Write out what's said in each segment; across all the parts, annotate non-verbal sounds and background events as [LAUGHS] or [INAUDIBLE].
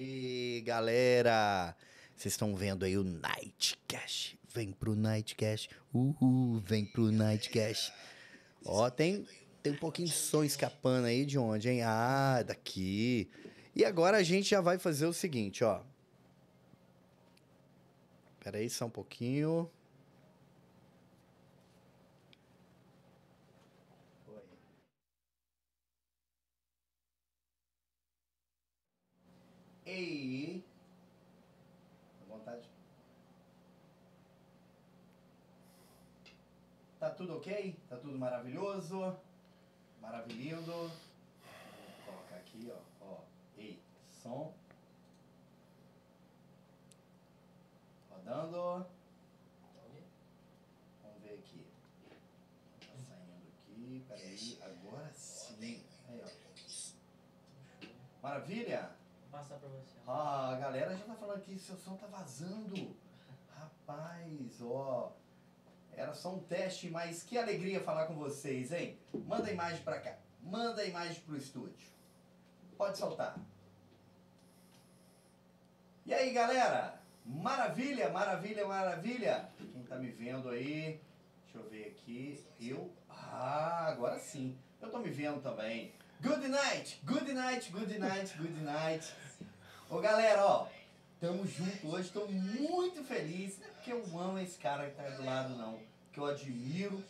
aí, galera? Vocês estão vendo aí o Nightcast. Vem pro Nightcast. Uhul, vem pro Nightcast. Ó, tem, tem um pouquinho de som escapando aí de onde, hein? Ah, daqui. E agora a gente já vai fazer o seguinte, ó. Pera aí, só um pouquinho. Ei! À vontade. Tá tudo ok? Tá tudo maravilhoso? Maravilhindo. Vou colocar aqui, ó. ó. Ei, som. Rodando. Vamos ver aqui. Tá saindo aqui. Peraí. Agora sim. Aí, ó. Maravilha? Passar pra você. Ah, a galera já tá falando que seu som tá vazando. Rapaz, ó. Era só um teste, mas que alegria falar com vocês, hein? Manda a imagem pra cá. Manda a imagem pro estúdio. Pode soltar. E aí, galera? Maravilha, maravilha, maravilha. Quem tá me vendo aí? Deixa eu ver aqui. Eu. Ah, agora sim. Eu tô me vendo também. Good night, good night, good night, good night. Ô galera, ó, tamo junto hoje, tô muito feliz, porque eu amo esse cara que tá do lado não, que eu admiro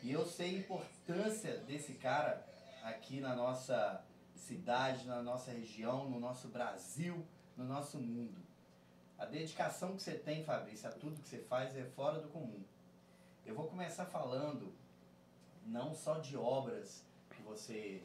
e eu sei a importância desse cara aqui na nossa cidade, na nossa região, no nosso Brasil, no nosso mundo. A dedicação que você tem, Fabrício, a tudo que você faz é fora do comum. Eu vou começar falando não só de obras que você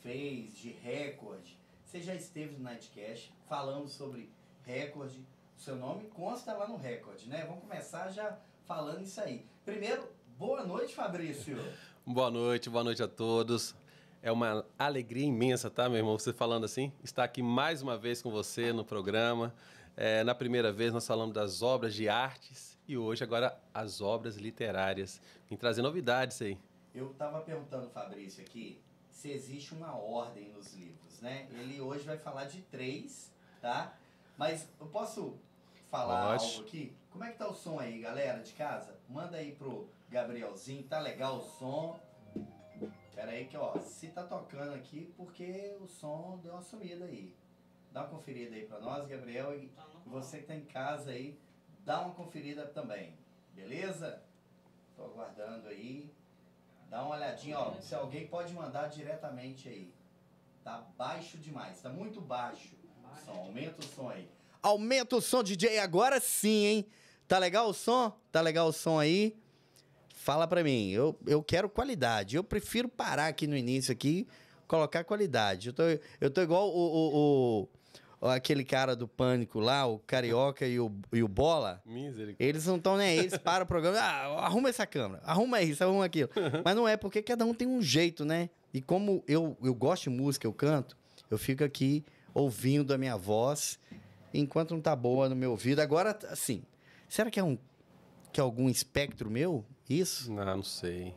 fez, de recorde. Você já esteve no Nightcast, falamos sobre recorde. O seu nome consta lá no recorde, né? Vamos começar já falando isso aí. Primeiro, boa noite, Fabrício. [LAUGHS] boa noite, boa noite a todos. É uma alegria imensa, tá, meu irmão? Você falando assim, estar aqui mais uma vez com você no programa. É, na primeira vez nós falamos das obras de artes e hoje agora as obras literárias. Vim trazer novidades aí. Eu estava perguntando, Fabrício, aqui, se existe uma ordem nos livros, né? Ele hoje vai falar de três, tá? Mas eu posso falar Pode. algo aqui? Como é que tá o som aí, galera de casa? Manda aí pro Gabrielzinho, tá legal o som? Pera aí que, ó, se tá tocando aqui, porque o som deu uma sumida aí. Dá uma conferida aí pra nós, Gabriel, e tá você que tá em casa aí, dá uma conferida também, beleza? Tô aguardando aí. Dá uma olhadinha, ó. Se alguém pode mandar diretamente aí. Tá baixo demais, tá muito baixo. Som. Aumenta o som aí. Aumenta o som, DJ, agora sim, hein? Tá legal o som? Tá legal o som aí? Fala pra mim. Eu, eu quero qualidade. Eu prefiro parar aqui no início aqui, colocar qualidade. Eu tô, eu tô igual o, o, o aquele cara do pânico lá, o Carioca e o, e o Bola, eles não estão nem aí, eles param o programa, ah, arruma essa câmera, arruma isso, arruma aquilo. Mas não é, porque cada um tem um jeito, né? E como eu, eu gosto de música, eu canto, eu fico aqui ouvindo a minha voz, enquanto não tá boa no meu ouvido. Agora, assim, será que é um que é algum espectro meu? Isso? Não, não sei.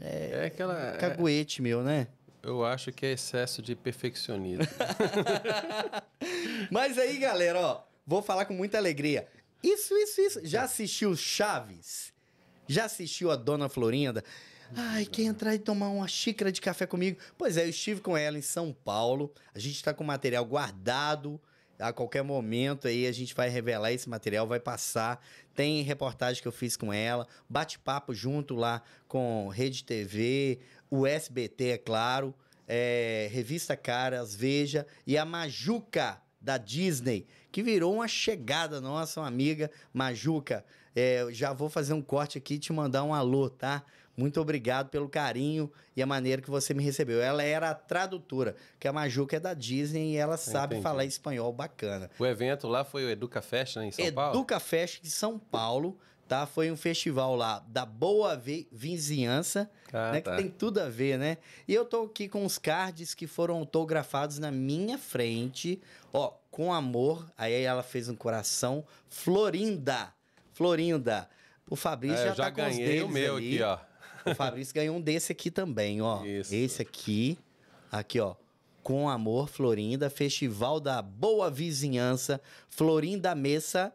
É, é aquela. Caguete é... meu, né? Eu acho que é excesso de perfeccionismo. [LAUGHS] Mas aí, galera, ó, vou falar com muita alegria. Isso, isso, isso. Já assistiu Chaves? Já assistiu a Dona Florinda? Ai, quer entrar e tomar uma xícara de café comigo? Pois é, eu estive com ela em São Paulo. A gente está com material guardado. A qualquer momento aí a gente vai revelar esse material, vai passar. Tem reportagem que eu fiz com ela, bate-papo junto lá com Rede TV, o SBT, é claro, é, Revista Caras, Veja e a Majuca da Disney, que virou uma chegada nossa, uma amiga Majuca. É, já vou fazer um corte aqui e te mandar um alô, tá? Muito obrigado pelo carinho e a maneira que você me recebeu. Ela era a tradutora, que a Majuca é da Disney e ela sabe Entendi. falar espanhol bacana. O evento lá foi o Educa Fest, né, em São Educa Paulo? Educa Fest de São Paulo tá? Foi um festival lá da boa vizinhança, ah, né? Tá. Que tem tudo a ver, né? E eu tô aqui com os cards que foram autografados na minha frente, ó, com amor. Aí ela fez um coração. Florinda, Florinda. O Fabrício é, já, já tá ganhei o meu ali. aqui, ó. O Fabrício ganhou um desse aqui também, ó. Isso. Esse aqui, aqui, ó. com Amor Florinda, Festival da Boa Vizinhança, Florinda Messa,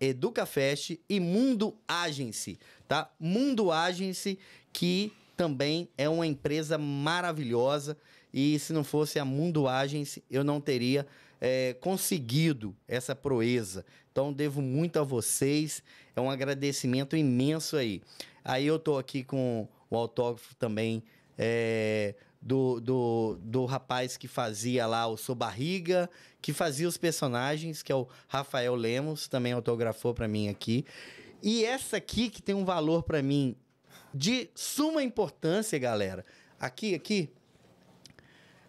Educa Fest e Mundo Agency, tá? Mundo Agency, que também é uma empresa maravilhosa e se não fosse a Mundo Agency, eu não teria é, conseguido essa proeza. Então, devo muito a vocês, é um agradecimento imenso aí. Aí eu tô aqui com o autógrafo também é, do, do, do rapaz que fazia lá o Sou Barriga, que fazia os personagens, que é o Rafael Lemos, também autografou para mim aqui. E essa aqui que tem um valor para mim de suma importância, galera. Aqui, aqui.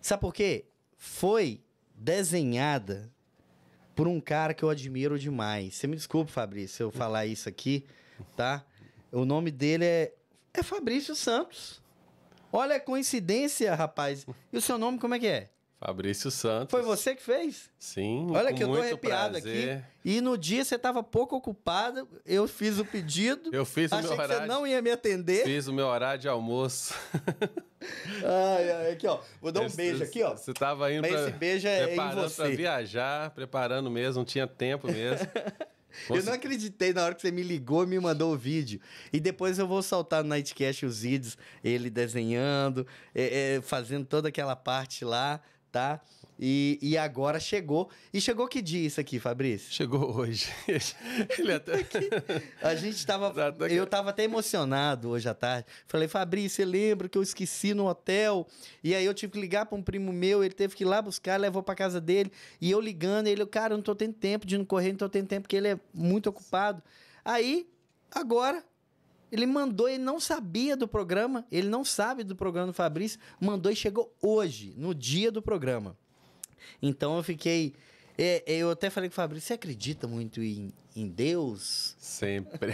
Sabe por quê? Foi desenhada por um cara que eu admiro demais. Você me desculpe, Fabrício, se eu falar isso aqui, tá? O nome dele é, é Fabrício Santos. Olha a coincidência, rapaz. E o seu nome como é que é? Fabrício Santos. Foi você que fez? Sim. Olha que eu tô arrepiado prazer. aqui. E no dia você estava pouco ocupado, eu fiz o pedido. Eu fiz o meu horário. que você não ia me atender. Fiz o meu horário de almoço. [LAUGHS] ai, ai, aqui, ó. Vou dar um esse, beijo aqui, ó. Você estava indo Mas pra, esse beijo é preparando você. viajar, preparando mesmo, não tinha tempo mesmo. [LAUGHS] Eu não acreditei na hora que você me ligou e me mandou o vídeo. E depois eu vou soltar no Nightcast os vídeos, ele desenhando, é, é, fazendo toda aquela parte lá, tá? E, e agora chegou. E chegou que dia isso aqui, Fabrício? Chegou hoje. [LAUGHS] Ele até... [LAUGHS] A gente tava. Eu tava até emocionado hoje à tarde. Falei, Fabrício, você lembra que eu esqueci no hotel? E aí eu tive que ligar para um primo meu, ele teve que ir lá buscar, levou para casa dele. E eu ligando, ele, cara, eu não tô tendo tempo de não correr, não tô tendo tempo, porque ele é muito ocupado. Aí, agora, ele mandou, ele não sabia do programa, ele não sabe do programa do Fabrício, mandou e chegou hoje, no dia do programa. Então eu fiquei. É, é, eu até falei com o Fabrício, você acredita muito em, em Deus? Sempre.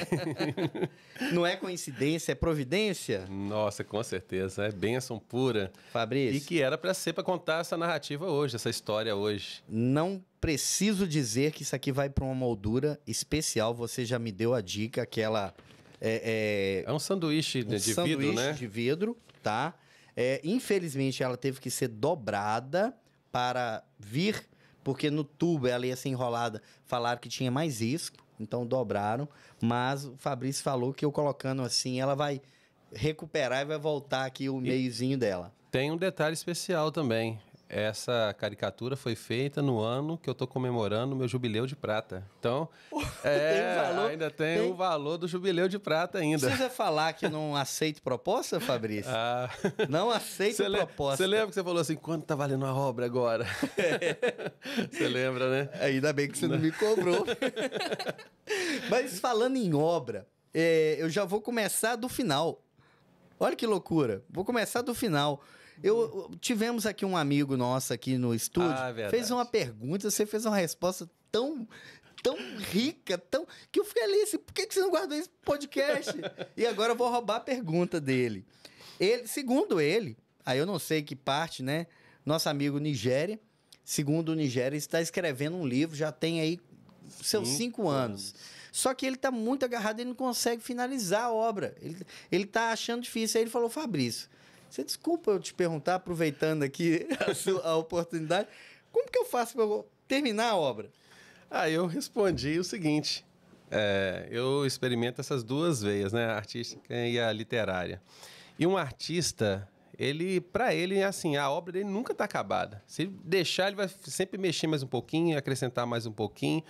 [LAUGHS] Não é coincidência, é providência? Nossa, com certeza. É bênção pura. Fabrício. E que era para ser para contar essa narrativa hoje, essa história hoje. Não preciso dizer que isso aqui vai para uma moldura especial. Você já me deu a dica, aquela. É, é, é um sanduíche um de sanduíche vidro, né? de vidro, tá? É, infelizmente, ela teve que ser dobrada para vir, porque no tubo ela ia ser enrolada, falaram que tinha mais risco, então dobraram. Mas o Fabrício falou que eu colocando assim, ela vai recuperar e vai voltar aqui o e meiozinho dela. Tem um detalhe especial também. Essa caricatura foi feita no ano que eu estou comemorando o meu jubileu de prata. Então, [LAUGHS] é, tem valor, ainda tem, tem, o valor do jubileu de prata ainda. Precisa falar que não aceito proposta, Fabrício? Ah. Não aceito cê proposta. Você lembra que você falou assim, quanto tá valendo a obra agora? [LAUGHS] Você é. lembra, né? Ainda bem que você não, não me cobrou. [LAUGHS] Mas falando em obra, é, eu já vou começar do final. Olha que loucura. Vou começar do final. Eu tivemos aqui um amigo nosso aqui no estúdio, ah, fez uma pergunta, você fez uma resposta tão tão rica, tão que eu fiquei ali assim, por que, que você não guardou esse podcast? [LAUGHS] e agora eu vou roubar a pergunta dele. Ele, segundo ele, aí eu não sei que parte, né? Nosso amigo Nigéria, segundo o Nigéria, está escrevendo um livro, já tem aí seus cinco, cinco anos. anos. Só que ele está muito agarrado, ele não consegue finalizar a obra. Ele, ele tá achando difícil. Aí ele falou, Fabrício, você desculpa eu te perguntar, aproveitando aqui a, [LAUGHS] sua, a oportunidade, como que eu faço para terminar a obra? Ah, eu respondi o seguinte: é, eu experimento essas duas veias, né, a artística e a literária. E um artista, ele, para ele, assim, a obra dele nunca está acabada. Se deixar, ele vai sempre mexer mais um pouquinho, acrescentar mais um pouquinho.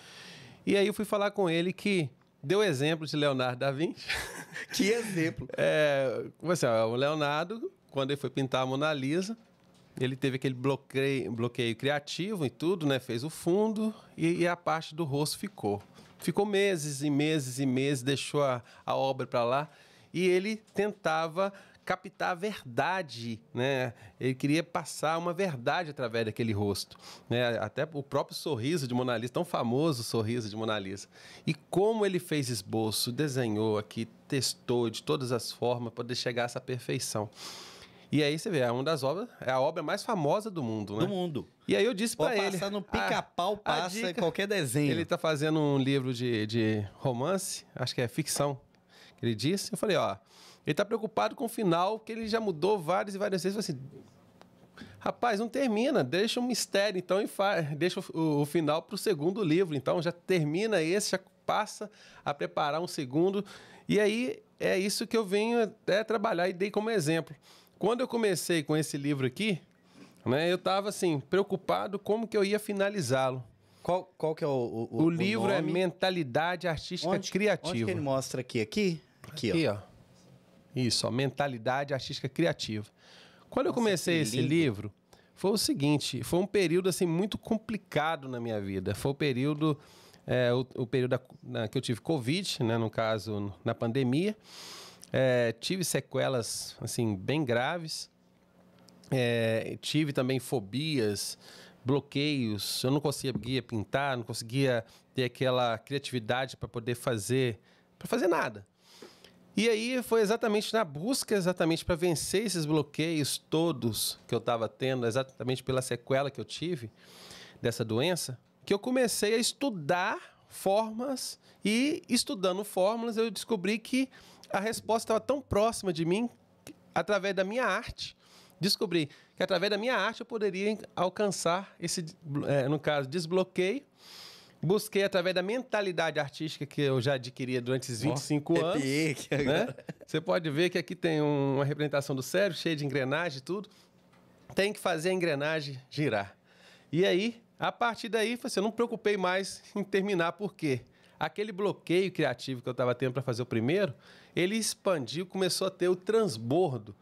E aí eu fui falar com ele que deu exemplo de Leonardo da Vinci. [LAUGHS] Que exemplo? é, assim, o Leonardo quando ele foi pintar a Mona Lisa, ele teve aquele bloqueio, bloqueio criativo e tudo, né? Fez o fundo e, e, a parte do rosto ficou. Ficou meses e meses e meses, deixou a, a obra para lá e ele tentava captar a verdade, né? Ele queria passar uma verdade através daquele rosto, né? Até o próprio sorriso de Mona Lisa, tão famoso sorriso de Mona Lisa. E como ele fez esboço, desenhou aqui, testou de todas as formas para poder chegar a essa perfeição. E aí você vê, é uma das obras, é a obra mais famosa do mundo, né? Do mundo. E aí eu disse para ele. Passar no pica-pau, passa dica, qualquer desenho. Ele tá fazendo um livro de, de romance, acho que é ficção. Ele disse, eu falei, ó, ele tá preocupado com o final, que ele já mudou várias e várias vezes. Eu falei assim, Rapaz, não termina, deixa um mistério, então, e faz, deixa o, o final para o segundo livro. Então, já termina esse, já passa a preparar um segundo. E aí é isso que eu venho até trabalhar e dei como exemplo. Quando eu comecei com esse livro aqui, né, eu estava assim, preocupado como que eu ia finalizá-lo. Qual, qual que é o O, o livro é Mentalidade Artística onde, Criativa. Onde que ele mostra aqui? Aqui? Aqui, aqui ó. ó. Isso, ó, Mentalidade Artística Criativa. Quando Nossa, eu comecei esse livro, foi o seguinte, foi um período assim muito complicado na minha vida. Foi o período é, o, o, período da, na, que eu tive Covid, né, no caso, na pandemia. É, tive sequelas, assim, bem graves. É, tive também fobias, bloqueios. Eu não conseguia pintar, não conseguia ter aquela criatividade para poder fazer, para fazer nada. E aí foi exatamente na busca, exatamente para vencer esses bloqueios todos que eu estava tendo, exatamente pela sequela que eu tive dessa doença, que eu comecei a estudar formas e estudando fórmulas eu descobri que a resposta estava tão próxima de mim através da minha arte. Descobri que através da minha arte eu poderia alcançar esse, é, no caso, desbloqueio. Busquei através da mentalidade artística que eu já adquiria durante esses 25 oh, anos. Né? Você pode ver que aqui tem uma representação do cérebro, cheio de engrenagem e tudo. Tem que fazer a engrenagem girar. E aí, a partir daí, assim, eu não me preocupei mais em terminar, por quê? Aquele bloqueio criativo que eu estava tendo para fazer o primeiro, ele expandiu, começou a ter o transbordo.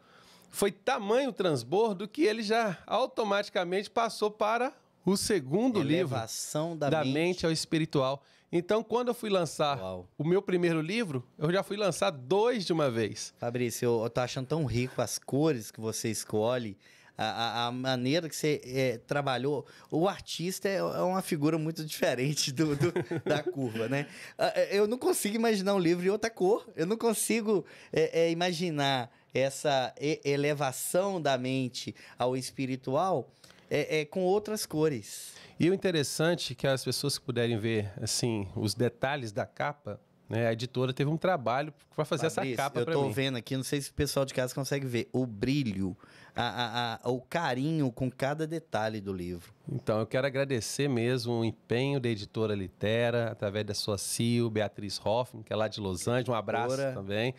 Foi tamanho o transbordo que ele já automaticamente passou para o segundo Elevação livro. Da, da mente. mente ao espiritual. Então, quando eu fui lançar Uau. o meu primeiro livro, eu já fui lançar dois de uma vez. Fabrício, eu, eu tô achando tão rico as cores que você escolhe. A, a, maneira que você é, trabalhou. O artista é, é, uma figura muito diferente do, do da curva, né? É, eu não consigo imaginar um livro em outra cor. Eu não consigo é, é imaginar essa elevação da mente ao espiritual é, com outras cores. E o interessante é que as pessoas que puderem ver assim os detalhes da capa, né, a editora teve um trabalho para fazer Fabrício, essa capa para mim. Eu estou vendo aqui, não sei se o pessoal de casa consegue ver o brilho a, a, a, o carinho com cada detalhe do livro. Então, eu quero agradecer mesmo o empenho da editora Litera, através da sua CEO, Beatriz Hoffman, que é lá de Los Angeles. Um abraço também.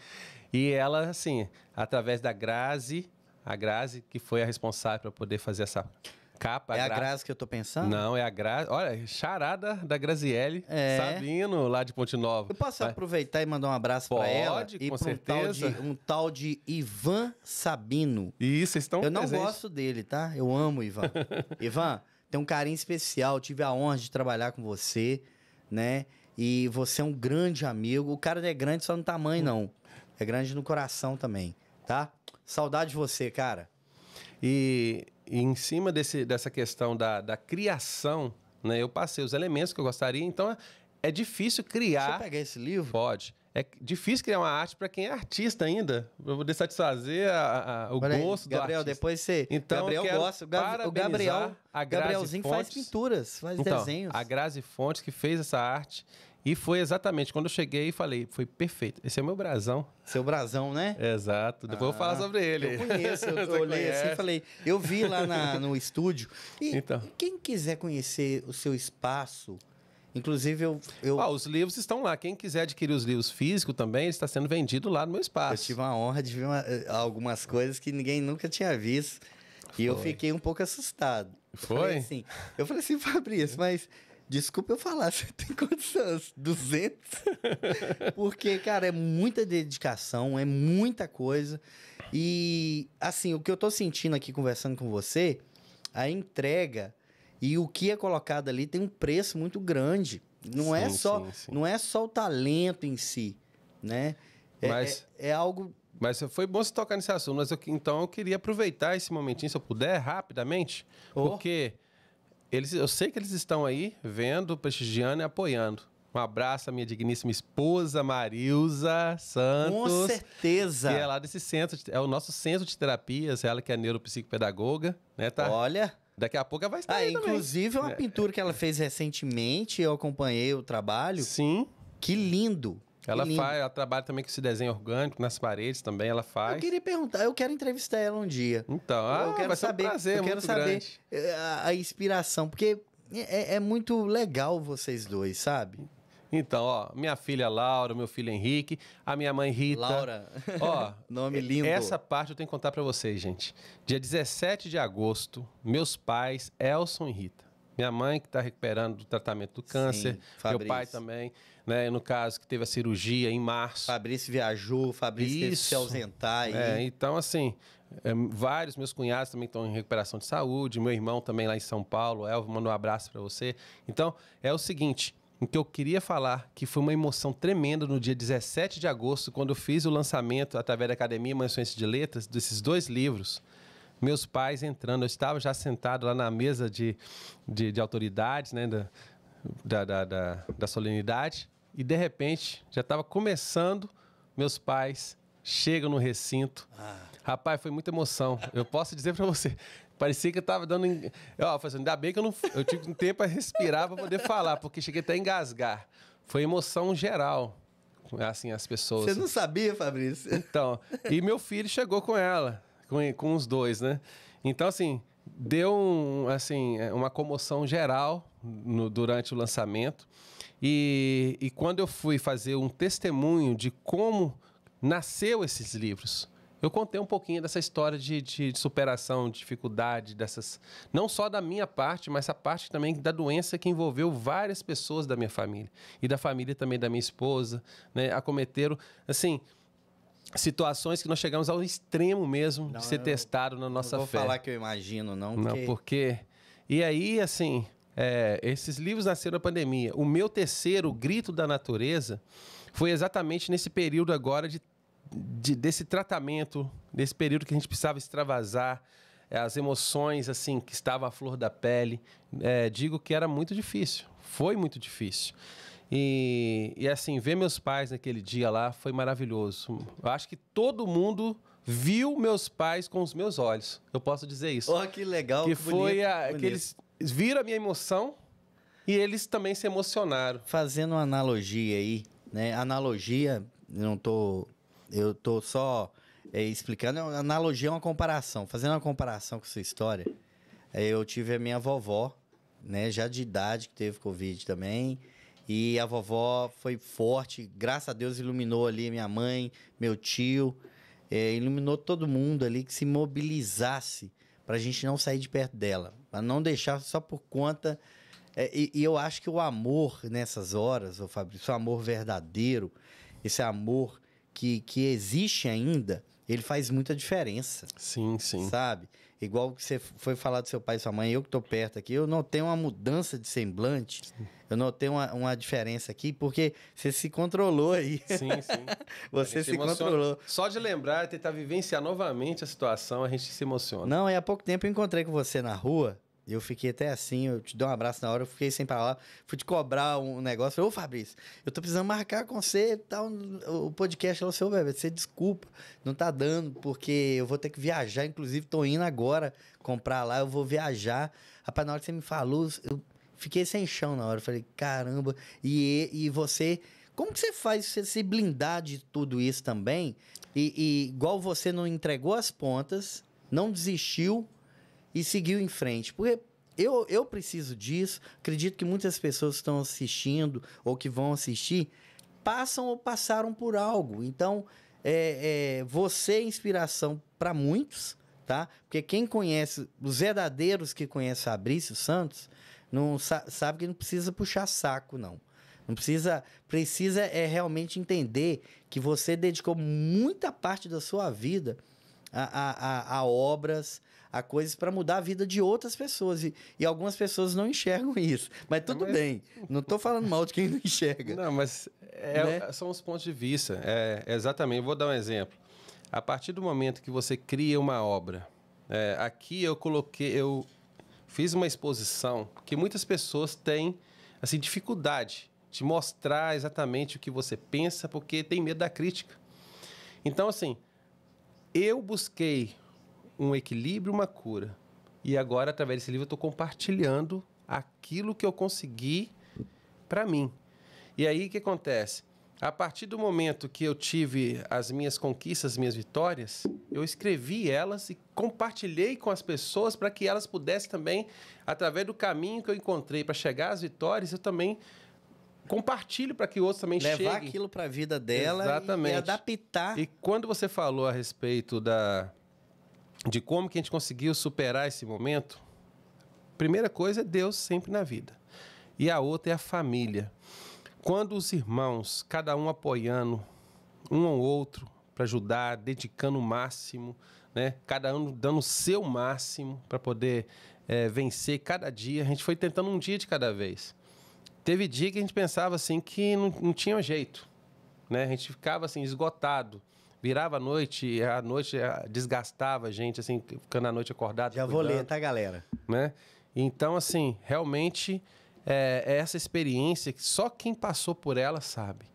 E ela, assim, através da Grazi, a Grazi, que foi a responsável para poder fazer essa capa. É a, Gra... Grazi que eu tô pensando? Não, é a Grazi. Olha, charada da Graziele é. Sabino, lá de Ponte Nova. Eu posso Vai. aproveitar e mandar um abraço para ela? Pode, com certeza. Um tal, de, um tal de Ivan Sabino. Isso, estão Eu não presentes. gosto dele, tá? Eu amo o Ivan. [LAUGHS] Ivan, tem um carinho especial. Tive a honra de trabalhar com você, né? E você é um grande amigo. O cara não é grande só no tamanho, não. É grande no coração também, tá? Saudade de você, cara. E e em cima desse, dessa questão da, da criação, né, eu passei os elementos que eu gostaria. Então, é, é difícil criar. Deixa eu pegar esse livro? Pode. É difícil criar uma arte para quem é artista ainda, para poder satisfazer a, a, o Olha gosto aí, Gabriel, depois você. Então, Gabriel gosta. O Gabriel, a Gabrielzinho Fontes. faz pinturas, faz então, desenhos. A Grazi Fontes que fez essa arte. E foi exatamente quando eu cheguei e falei, foi perfeito. Esse é meu brasão. Seu brasão, né? Exato. Depois ah, eu vou falar ah, sobre ele. Eu conheço, eu, [LAUGHS] olhei conhece. assim e falei, eu vi lá na, [LAUGHS] no estúdio. E então. quem quiser conhecer o seu espaço, Inclusive, eu. eu... Ah, os livros estão lá. Quem quiser adquirir os livros físicos também, está sendo vendido lá no meu espaço. Eu tive a honra de ver uma, eh, algumas coisas que ninguém nunca tinha visto. Foi. E eu fiquei um pouco assustado. Foi? Eu falei assim, eu falei assim [LAUGHS] Fabrício, mas Desculpa eu falar, [LAUGHS] você tem quantos anos? 200? Porque, cara, é muita dedicação, é muita coisa. E, assim, o que eu tô sentindo aqui conversando com você, a entrega e o que é colocado ali tem um preço muito grande. Não é sim, é só, sim, sim. não é só o talento em si, né? É, Mas... é, é algo mas foi bom você tocar nesse assunto, mas eu, então eu queria aproveitar esse momentinho, se eu puder, rapidamente, oh. porque eles, eu sei que eles estão aí vendo, prestigiando e apoiando. Um abraço à minha digníssima esposa, Marilza Santos. Com certeza. Que é lá desse centro, é o nosso centro de terapias, ela que é neuropsicopedagoga, né, tá? Olha. Daqui a pouco ela vai estar ah, aí Inclusive, também. uma é. pintura que ela fez recentemente, eu acompanhei o trabalho. Sim. Que lindo. Ela faz, ela trabalha também com esse desenho orgânico nas paredes também, ela faz. Eu queria perguntar, eu quero entrevistar ela um dia. Então, ah, eu quero saber, um prazer, eu quero saber. Eh, a, a, inspiração, porque é, é muito legal vocês dois, sabe? Então, ó, minha filha Laura, meu filho Henrique, a minha mãe Rita. Laura. Ó, [LAUGHS] nome lindo. Essa parte eu tenho que contar para vocês, gente. Dia 17 de agosto, meus pais, Elson e Rita. Minha mãe que está recuperando do tratamento do câncer, Sim, meu pai também, né? No caso que teve a cirurgia em março. Fabrício viajou, Fabrício teve que se ausentar aí. É, então assim, é, vários meus cunhados também estão em recuperação de saúde, meu irmão também lá em São Paulo, Elvio, manda um abraço para você. Então, é o seguinte, o que eu queria falar, que foi uma emoção tremenda no dia 17 de agosto, quando eu fiz o lançamento através da Academia Mansões de Letras desses dois livros. Meus pais entrando, eu estava já sentado lá na mesa de, de, de autoridades, né, da, da, da, da, da solenidade, e de repente já estava começando, meus pais chegam no recinto. Ah. Rapaz, foi muita emoção. Eu posso dizer para você, Parecia que eu tava dando. Ó, assim, ainda bem que eu não. Eu tive um tempo para respirar para poder falar, porque cheguei até a engasgar. Foi emoção geral. Assim, as pessoas. Você não sabia, Fabrício? Então. E meu filho chegou com ela, com, com os dois, né? Então, assim, deu um, assim, uma comoção geral no, durante o lançamento. E, e quando eu fui fazer um testemunho de como nasceu esses livros, eu contei um pouquinho dessa história de, de, de, superação, de dificuldade, dessas. Não só da minha parte, mas a parte também da doença que envolveu várias pessoas da minha família. E da família também da minha esposa, né? Acometeram, assim, situações que nós chegamos ao extremo mesmo não, de ser testado na nossa não vou fé. Não vou falar que eu imagino, não. Porque... Não, porque. E aí, assim, é, esses livros nasceram na pandemia. O meu terceiro, Grito da Natureza, foi exatamente nesse período agora de de, desse tratamento, desse período que a gente precisava extravasar, é, as emoções assim que estavam à flor da pele, é, digo que era muito difícil, foi muito difícil. E, e assim, ver meus pais naquele dia lá foi maravilhoso. Eu acho que todo mundo viu meus pais com os meus olhos. Eu posso dizer isso. Oh, que legal. Que, que foi bonito, a, bonito. que eles viram a minha emoção e eles também se emocionaram. Fazendo uma analogia aí, né? Analogia, não estou eu tô só é, explicando, a analogia é uma comparação. Fazendo uma comparação com sua história, é, eu tive a minha vovó, né, já de idade, que teve Covid também. E a vovó foi forte, graças a Deus iluminou ali minha mãe, meu tio, é, iluminou todo mundo ali que se mobilizasse para a gente não sair de perto dela, para não deixar só por conta. É, e, e, eu acho que o amor nessas horas, o Fabrício, o amor verdadeiro, esse amor que, que existe ainda, ele faz muita diferença. Sim, sim. Sabe? Igual que você foi falar do seu pai e sua mãe, eu que estou perto aqui, eu notei uma mudança de semblante. Sim. Eu notei uma, uma diferença aqui, porque você se controlou aí. Sim, sim. [LAUGHS] você se emociona. controlou. Só de lembrar, tentar vivenciar novamente a situação, a gente se emociona. Não, e há pouco tempo eu encontrei com você na rua. Eu fiquei até assim, eu te dei um abraço na hora, eu fiquei sem palavras. Fui te cobrar um negócio. Ô, Fabrício, eu tô precisando marcar com você tal, o podcast. Falou, seu bebê, você desculpa, não tá dando, porque eu vou ter que viajar. Inclusive, tô indo agora comprar lá, eu vou viajar. Rapaz, na hora que você me falou, eu fiquei sem chão na hora. Eu falei, caramba. E, e você, como que você faz você se blindar de tudo isso também? E, e igual você não entregou as pontas, não desistiu e seguiu em frente. Porque eu, eu preciso disso. Acredito que muitas pessoas que estão assistindo ou que vão assistir passam ou passaram por algo. Então, é, é, você é inspiração para muitos, tá? Porque quem conhece, os verdadeiros que conhecem Fabrício Santos, não sabe que não precisa puxar saco, não. Não precisa, precisa é realmente entender que você dedicou muita parte da sua vida a, a, a, a obras, a coisas para mudar a vida de outras pessoas. E, e, algumas pessoas não enxergam [LAUGHS] isso. Mas tudo mas... bem. Não estou falando mal de quem não enxerga. Não, mas é, né? são os pontos de vista. É, exatamente. Vou dar um exemplo. A partir do momento que você cria uma obra, é, aqui eu coloquei, eu fiz uma exposição que muitas pessoas têm assim dificuldade de mostrar exatamente o que você pensa porque tem medo da crítica. Então assim, eu busquei um equilíbrio, uma cura. E agora, através desse livro, eu estou compartilhando aquilo que eu consegui para mim. E aí, o que acontece? a partir do momento que eu tive as minhas conquistas, as minhas vitórias, eu escrevi elas e compartilhei com as pessoas para que elas pudessem também, através do caminho que eu encontrei para chegar às vitórias, eu também compartilho para que outros também Levar cheguem. Levar aquilo para a vida dela Exatamente. e adaptar. E quando você falou a respeito da de como que a gente conseguiu superar esse momento, primeira coisa é Deus sempre na vida. E a outra é a família. Quando os irmãos, cada um apoiando um ao outro para ajudar, dedicando o máximo, né? cada um dando o seu máximo para poder é, vencer cada dia, a gente foi tentando um dia de cada vez. Teve dia que a gente pensava assim que não, não tinha jeito, né? A gente ficava assim esgotado, virava a noite, a noite eh, desgastava a gente, assim, ficando a noite acordado. Já cuidando, vou ler, tá, galera? Né? Então, assim, realmente é, é essa experiência que só quem passou por ela sabe,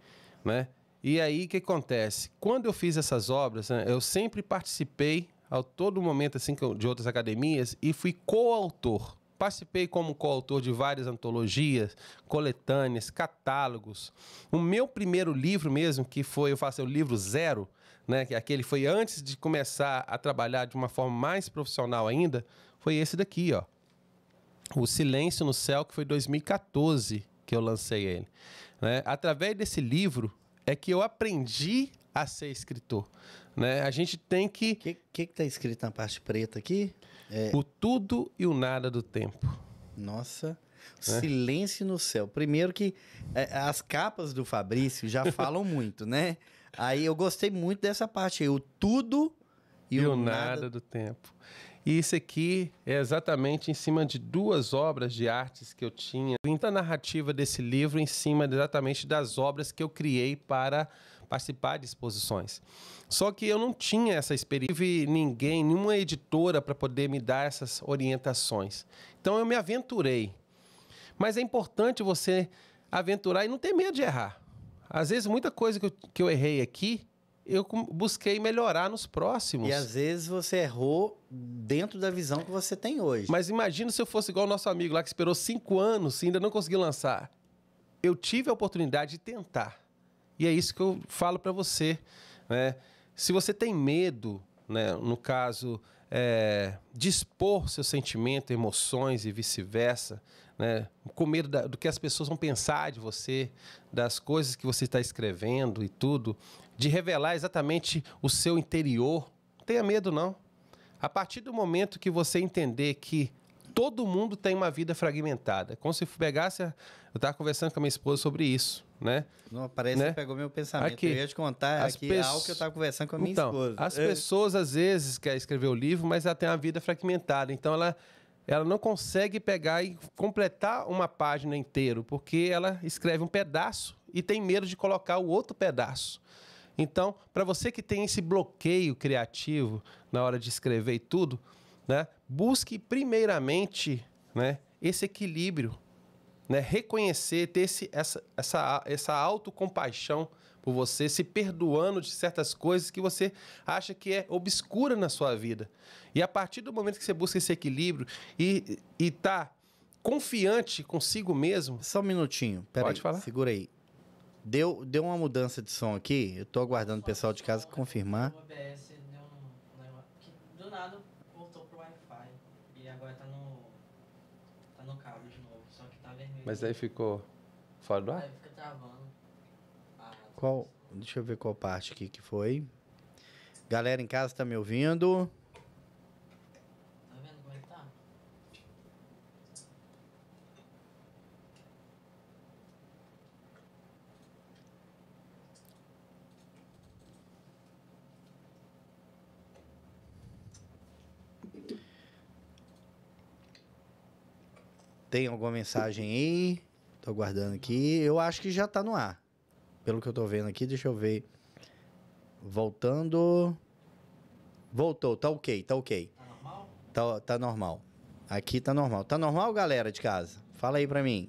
né? E aí o que acontece? Quando eu fiz essas obras, né, eu sempre participei a todo momento assim de outras academias e fui coautor. Participei como coautor de várias antologias, coletâneas, catálogos. O meu primeiro livro mesmo, que foi, eu faço o livro zero, né, que aquele foi antes de começar a trabalhar de uma forma mais profissional ainda, foi esse daqui, ó. O Silêncio no Céu, que foi 2014 que eu lancei ele. Né? Através desse livro é que eu aprendi a ser escritor. Né? A gente tem que. O que, que, que tá escrito na parte preta aqui? É... O tudo e o nada do tempo. Nossa. É. Silêncio no céu. Primeiro que é, as capas do Fabrício já falam muito, né? Aí eu gostei muito dessa parte aí, o tudo e, e o, nada... nada do tempo. E isso aqui é exatamente em cima de duas obras de artes que eu tinha. Então, a narrativa desse livro em cima exatamente das obras que eu criei para participar de exposições. Só que eu não tinha essa experiência, não ninguém, nenhuma editora para poder me dar essas orientações. Então eu me aventurei. Mas é importante você aventurar e não ter medo de errar. Às vezes, muita coisa que eu, que eu errei aqui, eu busquei melhorar nos próximos. E às vezes você errou dentro da visão que você tem hoje. Mas imagina se eu fosse igual o nosso amigo lá que esperou cinco anos e ainda não conseguiu lançar. Eu tive a oportunidade de tentar. E é isso que eu falo para você. Né? Se você tem medo, né, no caso, é, de expor seu sentimento, emoções e vice-versa, né? com medo da, do que as pessoas vão pensar de você, das coisas que você está escrevendo e tudo, de revelar exatamente o seu interior. Não tenha medo, não. A partir do momento que você entender que todo mundo tem uma vida fragmentada, como se pegasse. Eu estava conversando com a minha esposa sobre isso, né? Não, parece né? que pegou meu pensamento. Aqui, eu ia te contar aqui pe... algo que eu estava conversando com a minha então, esposa. As é. pessoas, às vezes, querem escrever o livro, mas ela tem uma vida fragmentada. Então, ela ela não consegue pegar e completar uma página inteira, porque ela escreve um pedaço e tem medo de colocar o outro pedaço. Então, para você que tem esse bloqueio criativo na hora de escrever e tudo, né, busque primeiramente né, esse equilíbrio, né, reconhecer, ter esse, essa, essa, essa autocompaixão por você, se perdoando de certas coisas que você acha que é obscura na sua vida. E a partir do momento que você busca esse equilíbrio e está confiante consigo mesmo. Só um minutinho. Pera Pode aí, falar? Segura aí. Deu, deu uma mudança de som aqui. Eu tô aguardando o pessoal de casa confirmar. O OBS deu um, do nada voltou pro Wi-Fi. E agora tá no. tá no cabo de novo. Só que tá vermelho. Mas aí ficou fora do ar? Aí fica travando. Qual. Deixa eu ver qual parte aqui que foi. Galera em casa tá me ouvindo? Tá vendo como é que tá? Tem alguma mensagem aí? Tô aguardando aqui. Eu acho que já tá no ar pelo que eu tô vendo aqui, deixa eu ver. Voltando. Voltou, tá ok, tá ok. Tá normal? Tá, tá normal. Aqui tá normal. Tá normal, galera de casa? Fala aí pra mim.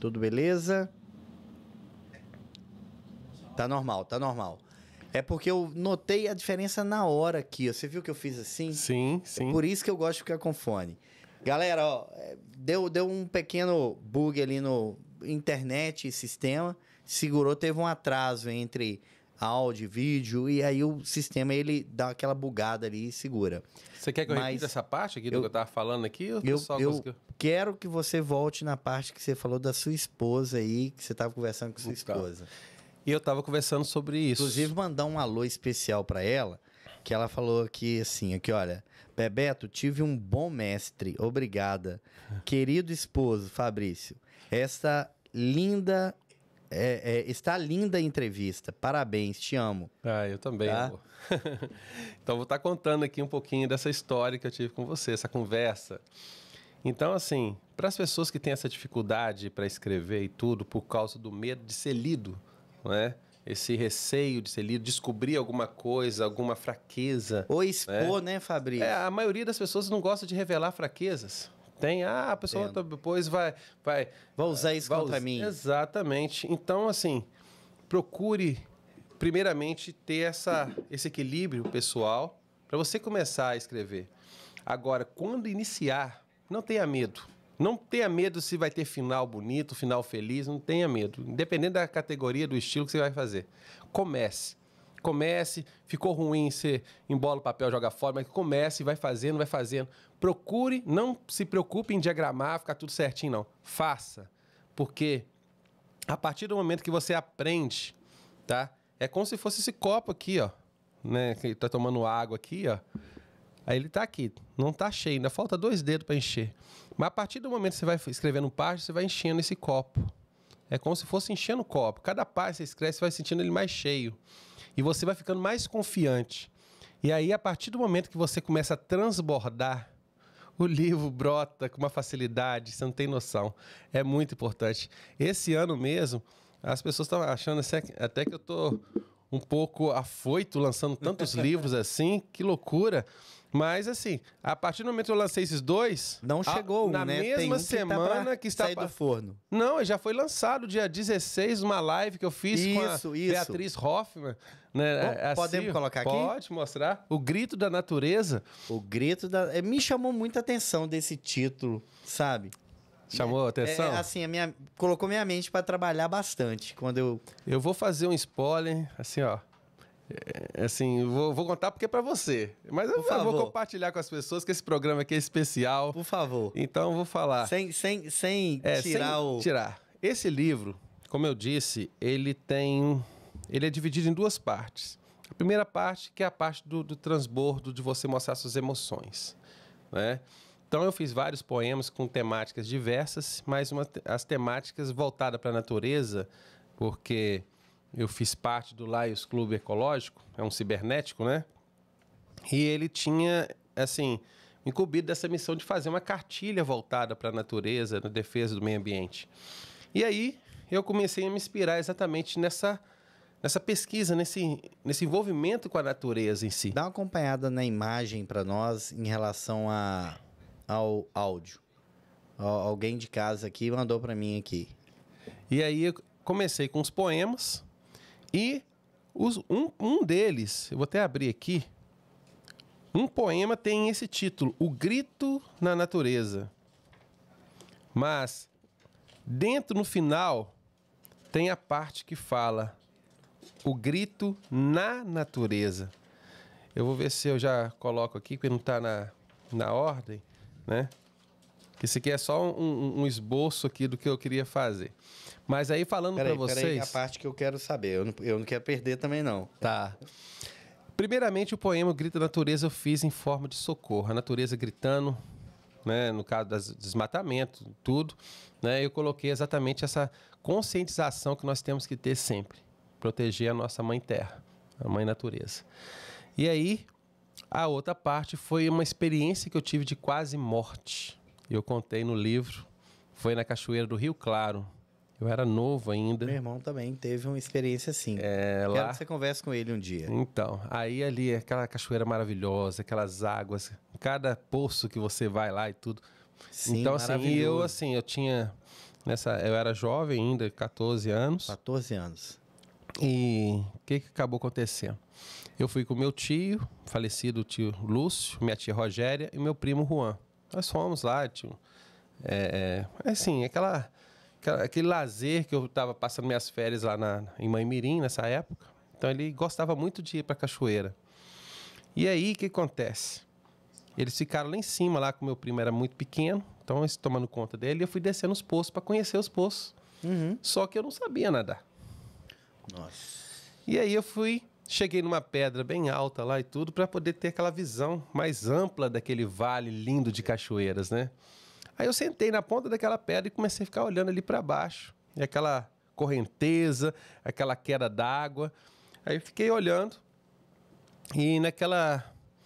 Tudo beleza? Tá normal, tá normal. É porque eu notei a diferença na hora aqui. Você viu que eu fiz assim? Sim, sim. É por isso que eu gosto de ficar com fone. Galera, ó, é, deu, deu um pequeno bug ali no internet e sistema. Segurou, teve um atraso entre áudio, vídeo, e aí o sistema ele dá aquela bugada ali e segura. Você quer que eu Mas repita essa parte aqui do eu- que eu tava falando aqui? Eu, eu conseguiu? quero que você volte na parte que você falou da sua esposa aí, que você estava conversando com sua Então, esposa. E eu tava conversando sobre isso. Inclusive, mandar um alô especial para ela, que ela falou aqui assim, aqui, olha, Bebeto, tive um bom mestre, obrigada. Querido esposo, Fabrício, esta linda, é, é, está linda a entrevista, parabéns, te amo. Ah, eu também. Tá? amor. [LAUGHS] então, vou estar contando aqui um pouquinho dessa história que eu tive com você, essa conversa. Então, assim, para as pessoas que têm essa dificuldade para escrever e tudo por causa do medo de ser lido, né? Esse receio de ser lido, descobrir alguma coisa, alguma fraqueza. Ou expor, né, Fabrício? É, a maioria das pessoas não gosta de revelar fraquezas. Tem, ah, a pessoa Entendo. depois vai, vai Vou usar isso Vai contra mim. Exatamente. Então, assim, procure, primeiramente, ter essa, esse equilíbrio pessoal para você começar a escrever. Agora, quando iniciar, não tenha medo. Não tenha medo se vai ter final bonito, final feliz, não tenha medo. Independente da categoria, do estilo que você vai fazer. Comece. Comece, ficou ruim, você embola o papel, joga fora, mas comece, vai fazendo, vai fazendo. Procure, não se preocupe em diagramar, ficar tudo certinho, não. Faça. Porque a partir do momento que você aprende, tá? É como se fosse esse copo aqui, ó. Né? Que tá tomando água aqui, ó. Aí ele tá aqui. Não tá cheio, ainda falta dois dedos para encher. Mas a partir do momento que você vai escrevendo página, você vai enchendo esse copo. É como se fosse enchendo o copo. Cada página que você escreve, você vai sentindo ele mais cheio. E você vai ficando mais confiante. E aí, a partir do momento que você começa a transbordar, o livro brota com uma facilidade, você não tem noção. É muito importante. Esse ano mesmo, as pessoas estão achando até que eu tô um pouco afoito lançando tantos [LAUGHS] livros assim, que loucura. Mas assim, a partir do momento que eu lancei esses dois, Não a- chegou um, na né? mesma Tem um que tá semana que está sair do forno. não, já foi lançado dia 16, uma live que eu fiz Isso, com a isso. Beatriz Hoffman. Né? Bom, A podemos Sil- colocar aqui? Pode mostrar. O Grito da Natureza. O grito da. é, Me chamou muita atenção desse título, sabe? Chamou a atenção? É, assim, a minha, colocou minha mente para trabalhar bastante. Quando eu. Eu vou fazer um spoiler, assim, ó. É, assim, eu vou, vou contar porque é pra você. Mas eu, eu vou compartilhar com as pessoas que esse programa aqui é especial. Por favor. Então eu vou falar. Sem, sem, sem É, tirar sem o. tirar. Esse livro, como eu disse, ele tem. Ele é dividido em duas partes. A primeira parte, que é a parte do, do transbordo, de você mostrar suas emoções. Né? Então eu fiz vários poemas com temáticas diversas, mas uma, as temáticas voltadas para a natureza, porque eu fiz parte do Laios Clube Ecológico, é um cibernético, né? E ele tinha, assim, incumbido dessa missão de fazer uma cartilha voltada para a natureza, na defesa do meio ambiente. E aí eu comecei a me inspirar exatamente nessa, nessa pesquisa, nesse, nesse envolvimento com a natureza em si. Dá uma acompanhada na imagem para nós em relação a, ao áudio. Al- Alguém de casa aqui mandou para mim aqui. E aí eu comecei com os poemas e os- um, um deles, eu vou até abrir aqui. Um poema tem esse título, O Grito na Natureza. Mas dentro no final tem a parte que fala o grito na natureza. Eu vou ver se eu já coloco aqui, porque não está na, na ordem, né? Isso aqui é só um, um- um esboço aqui do que eu queria fazer. Mas aí falando para vocês. peraí, a parte que eu quero saber. Eu não, eu não quero perder também, não. Tá. Primeiramente, o poema da Natureza eu fiz em forma de socorro. A natureza gritando, né, no caso do desmatamento, tudo. Né, eu coloquei exatamente essa conscientização que nós temos que ter sempre. Proteger a nossa mãe terra, a mãe natureza. E aí, a outra parte foi uma experiência que eu tive de quase morte. Eu contei no livro. Foi na Cachoeira do Rio Claro. Eu era novo ainda. Meu irmão também teve uma experiência assim. É, Quero lá... que você converse com ele um dia. Então, aí ali, aquela cachoeira maravilhosa, aquelas águas, cada poço que você vai lá e tudo. Sim, então, assim, e eu, assim, eu tinha. Nessa, eu era jovem ainda, 14 anos. 14 anos. E o que, que acabou acontecendo? Eu fui com meu tio, falecido tio Lúcio, minha tia Rogéria e meu primo Juan. Nós fomos lá, tio. É, é, assim, aquela, aquele lazer que eu estava passando minhas férias lá na, em Mirim nessa época. Então ele gostava muito de ir para a cachoeira. E aí o que acontece? Eles ficaram lá em cima, lá com meu primo era muito pequeno, então eles tomando conta dele, e eu fui descendo os poços para conhecer os poços. Uhum. Só que eu não sabia nadar. Nossa. E aí eu fui, cheguei numa pedra bem alta lá e tudo, para poder ter aquela visão mais ampla daquele vale lindo de cachoeiras, né? Aí eu sentei na ponta daquela pedra e comecei a ficar olhando ali para baixo. E aquela correnteza, aquela queda d'água. Aí eu fiquei olhando e naquela